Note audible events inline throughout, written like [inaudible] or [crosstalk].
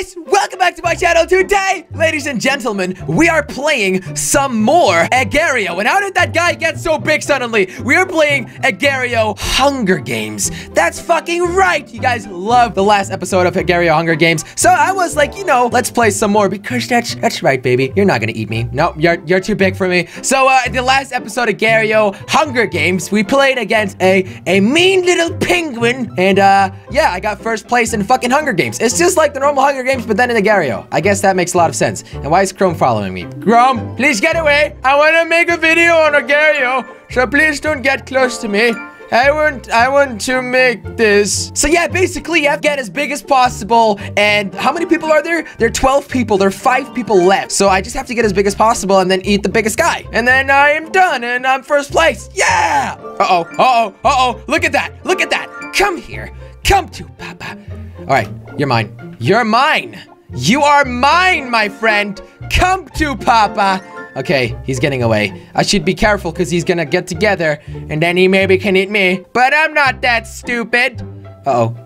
guys, welcome back to my channel today. Ladies and gentlemen, we are playing some more Agar.io. And how did that guy get so big suddenly? We are playing Agar.io Hunger Games. That's fucking right. You guys love the last episode of Agar.io Hunger Games. So I was like, you know, let's play some more because that's that's right, baby. You're not gonna eat me. No, you're you're too big for me. So uh, the last episode of Agar.io Hunger Games, we played against a a mean little penguin, and uh, yeah, I got first place in fucking Hunger Games. It's just like the normal Hunger Games, but then in Agar.io. I guess that makes a lot of sense. And why is Chrome following me? Chrome, please get away. I want to make a video on Agar.io, so please don't get close to me. I want I want to make this. So yeah, basically you have to get as big as possible. And how many people are there? There are 12 people. There are five people left. So I just have to get as big as possible and then eat the biggest guy. And then I am done and I'm first place. Yeah! Uh-oh, uh-oh, uh-oh. Look at that. Look at that. Come here. Come to Papa. All right, you're mine. You're mine. You are mine, my friend. Come to Papa. Okay, he's getting away. I should be careful because he's gonna get together and then he maybe can eat me. But I'm not that stupid. Uh-oh.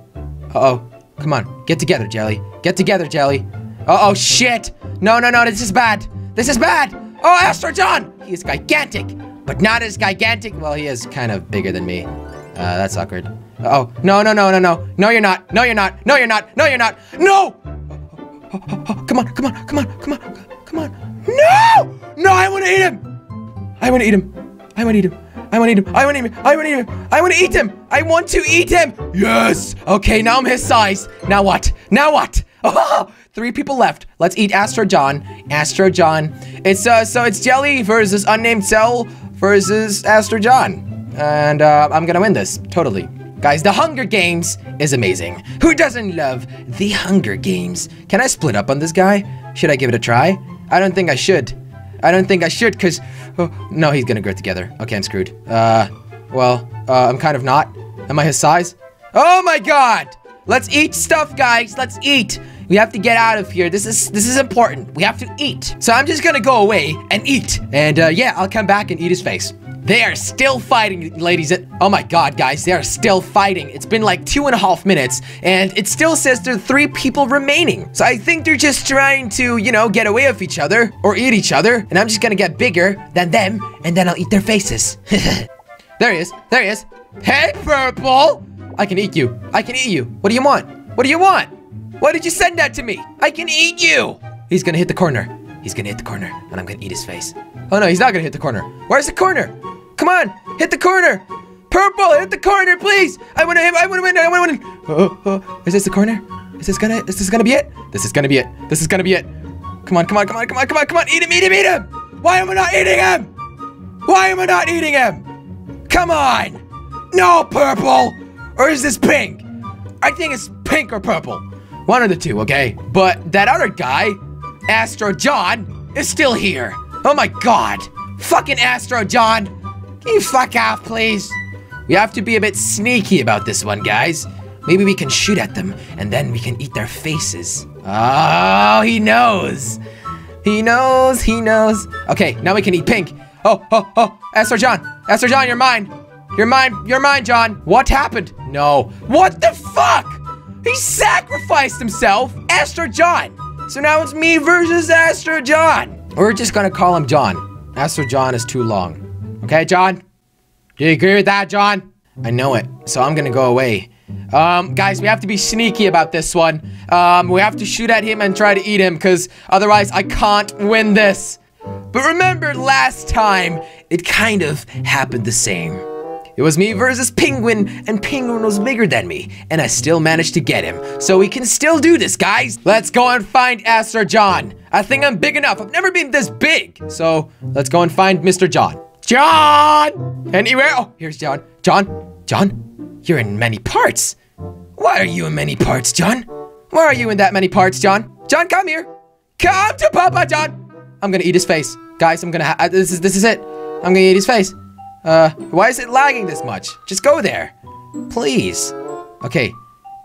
Uh-oh. Come on, get together, Jelly. Get together, Jelly. Uh-oh, shit. No, no, no, this is bad. This is bad. Oh, Astro John. He is gigantic, but not as gigantic. Well, he is kind of bigger than me. Uh, that's awkward. Oh, no, no, no, no, no. No, you're not. No, you're not. No, you're not. No, you're not. No! Oh, come on, come on, come on, come on, come on. No! No, I want to eat him. I want to eat him. I want to eat him. I want to eat him. I want to eat him. I want to eat him. I want to eat him. I want to eat him. Yes. Okay, now I'm his size. Now what? Now what? [laughs] Oh, three people left. Let's eat Astro John. Astro John. It's uh, so it's Jelly versus Unnamed Cell versus Astro John, and uh, I'm gonna win this totally. Guys, the Hunger Games is amazing. Who doesn't love the Hunger Games? Can I split up on this guy? Should I give it a try? I don't think I should. I don't think I should, because... Oh, no, he's gonna grow together. Okay, I'm screwed. Uh, well, uh, I'm kind of not. Am I his size? Oh my god! Let's eat stuff, guys. Let's eat. We have to get out of here. This is this is important. We have to eat. So I'm just gonna go away and eat. And uh, yeah, I'll come back and eat his face. They are still fighting, ladies. Oh my god, guys, they are still fighting. It's been like two and a half minutes, and it still says there are three people remaining. So I think they're just trying to, you know, get away with each other or eat each other. And I'm just gonna get bigger than them, and then I'll eat their faces. [laughs] there he is. There he is. Hey, Purple! I can eat you. I can eat you. What do you want? What do you want? Why did you send that to me? I can eat you! He's gonna hit the corner. He's gonna hit the corner, and I'm gonna eat his face. Oh no, he's not gonna hit the corner. Where's the corner? Come on, hit the corner. Purple, hit the corner, please. I want to I want to win. I want to win. Oh, oh, is this the corner? Is this gonna? Is this gonna be it? This is gonna be it. This is gonna be it. Come on, come on, come on, come on, come on, come on. Eat him, eat him, eat him. Why am I not eating him? Why am I not eating him? Come on. No, purple. Or is this pink? I think it's pink or purple. One of the two, okay? But that other guy, Astro John, is still here. Oh my god. Fucking Astro John. You fuck off, please? We have to be a bit sneaky about this one, guys. Maybe we can shoot at them, and then we can eat their faces. Oh, he knows. He knows, he knows. Okay, now we can eat pink. Oh, oh, oh, Astro John. Astro John, you're mine. You're mine, you're mine, John. What happened? No. What the fuck? He sacrificed himself, Astro John. So now it's me versus Astro John. We're just gonna call him John. Astro John is too long. Okay, John? Do you agree with that, John? I know it, so I'm gonna go away. Um, guys, we have to be sneaky about this one. Um, we have to shoot at him and try to eat him, because otherwise I can't win this. But remember last time, it kind of happened the same. It was me versus Penguin, and Penguin was bigger than me, and I still managed to get him. So we can still do this, guys. Let's go and find Astro John. I think I'm big enough. I've never been this big. So let's go and find Mr. John. John! Anywhere? Oh, here's John. John? John? You're in many parts. Why are you in many parts, John? Why are you in that many parts, John? John, come here. Come to Papa, John. I'm gonna eat his face. Guys, I'm gonna uh, this is this is it. I'm gonna eat his face. Uh, why is it lagging this much? Just go there. Please. Okay.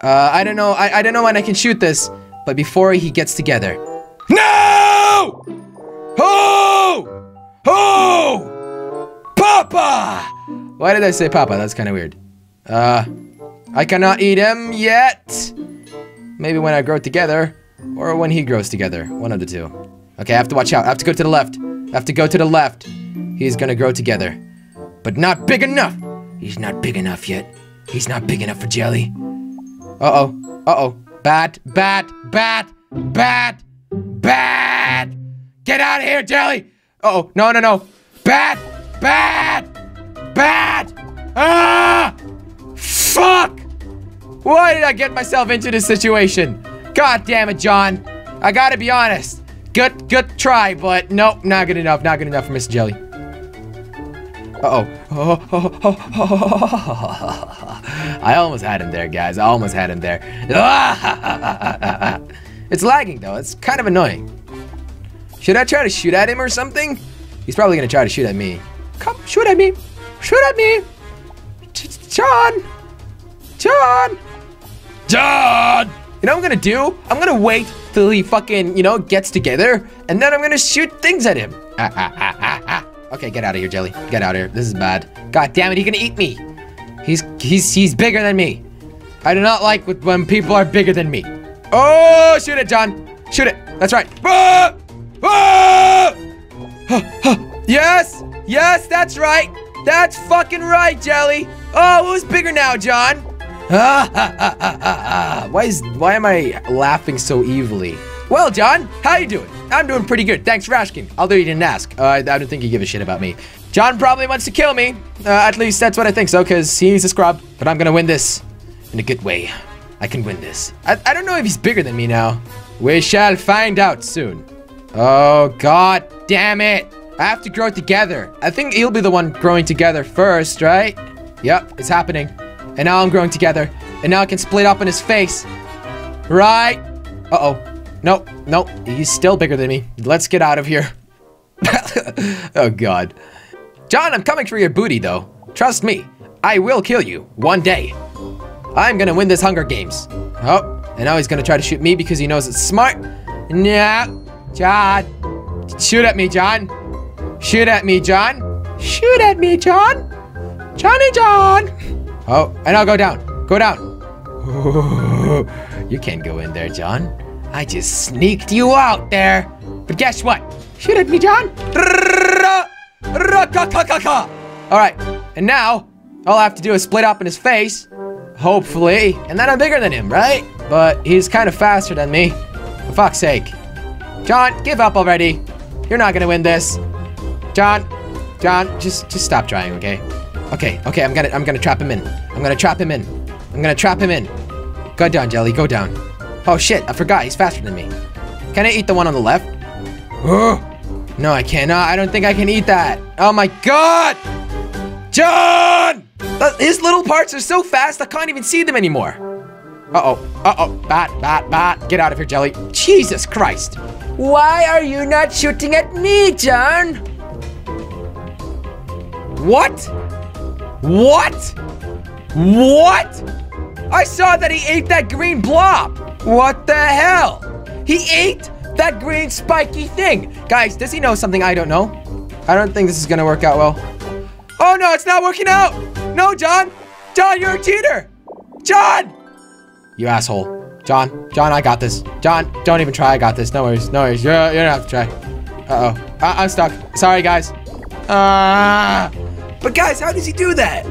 Uh, I don't know. I, I don't know when I can shoot this, but before he gets together. No! Oh! Oh! Papa! Why did I say Papa? That's kind of weird. Uh, I cannot eat him yet. Maybe when I grow together. Or when he grows together. One of the two. Okay, I have to watch out. I have to go to the left. I have to go to the left. He's gonna grow together. But not big enough! He's not big enough yet. He's not big enough for Jelly. Uh-oh. Uh-oh. Bad, bad, bad, bad, bad! Get out of here, Jelly! Uh oh no, no, no. Bad, bad, bad! Ah! Fuck! Why did I get myself into this situation? God damn it, John. I gotta be honest. Good, good try, but nope, not good enough. Not good enough for Mr. Jelly. Uh-oh. [laughs] I almost had him there, guys. I almost had him there. [laughs] it's lagging, though. It's kind of annoying. Should I try to shoot at him or something? He's probably gonna try to shoot at me. Shoot at me. Shoot at me. John. John. John. You know what I'm gonna do? I'm gonna wait till he fucking, you know, gets together, and then I'm gonna shoot things at him. Ah, ah, ah, ah, ah. Okay, get out of here, Jelly. Get out of here. This is bad. God damn it, he's gonna eat me. He's he's he's bigger than me. I do not like when people are bigger than me. Oh, shoot it, John. Shoot it. That's right. Ah! Ah! yes, yes, that's right. That's fucking right, Jelly. Oh, who's bigger now, John? [laughs] why is why am I laughing so evilly? Well, John, how you doing? I'm doing pretty good. Thanks for asking. Although you didn't ask. Uh, I don't think you give a shit about me. John probably wants to kill me. Uh, at least that's what I think so, because he's a scrub. But I'm gonna win this in a good way. I can win this. I, I don't know if he's bigger than me now. We shall find out soon. Oh, god damn it. I have to grow together. I think he'll be the one growing together first, right? Yep, it's happening. And now I'm growing together. And now I can split up in his face. Right? Uh-oh. Nope, nope. He's still bigger than me. Let's get out of here. [laughs] oh, God. John, I'm coming for your booty, though. Trust me. I will kill you. One day. I'm gonna win this Hunger Games. Oh, and now he's gonna try to shoot me because he knows it's smart. Nah. John. Shoot at me, John. Shoot at me, John. Shoot at me, John. Johnny John. Oh, and I'll go down. Go down. [laughs] you can't go in there, John. I just sneaked you out there. But guess what? Shoot at me, John. All right, and now all I have to do is split up in his face, hopefully, and then I'm bigger than him, right? But he's kind of faster than me. For fuck's sake. John, give up already. You're not gonna win this. John, John, just just stop trying, okay? Okay, okay, I'm gonna I'm gonna trap him in. I'm gonna trap him in. I'm gonna trap him in. Go down, Jelly, go down. Oh shit, I forgot, he's faster than me. Can I eat the one on the left? Oh, no, I cannot. I don't think I can eat that. Oh my god! John! His little parts are so fast, I can't even see them anymore. Uh-oh, uh-oh, bat, bat, bat. Get out of here, Jelly. Jesus Christ. Why are you not shooting at me, John? What? What? What? I saw that he ate that green blob. What the hell? He ate that green spiky thing. Guys, does he know something I don't know? I don't think this is gonna work out well. Oh no, it's not working out. No, John. John, you're a cheater. John. You asshole. John, John, I got this. John, don't even try. I got this. No worries. No worries. You're, you don't have to try. Uh-oh. Uh, I'm stuck. Sorry, guys. Ah. But guys, how does he do that?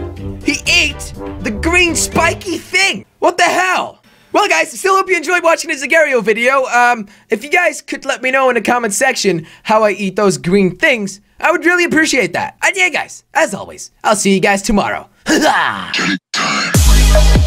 He ate the green spiky thing. What the hell? Well, guys, still hope you enjoyed watching this Agar.io video. Um, if you guys could let me know in the comment section how I eat those green things, I would really appreciate that. And yeah, guys, as always, I'll see you guys tomorrow. [laughs]